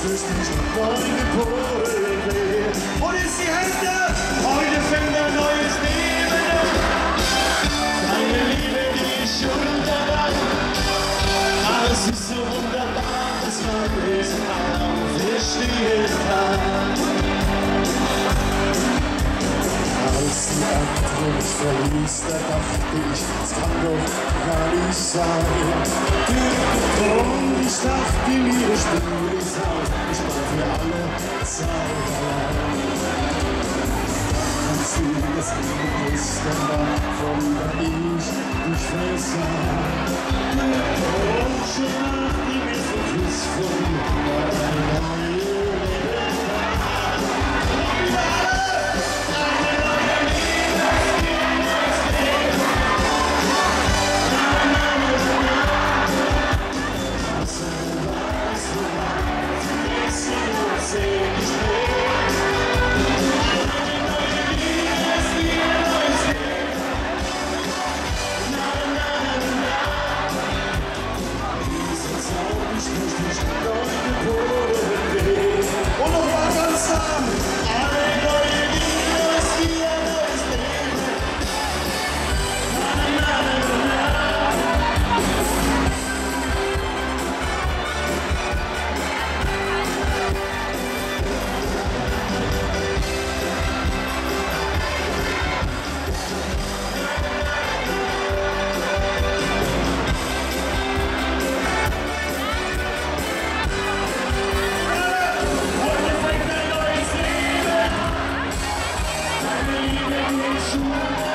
Schlüssel wollen gepolt werden. Und ist die Hände, heute fängt ein neues Leben an. Liebe, die ich untergang. Alles ist so wunderbar, dass man es kaum verstehen kann. Als die andere verließ, da dachte ich, es kann doch gar nicht sein. ich dachte, die auch. from the beach. Brasil.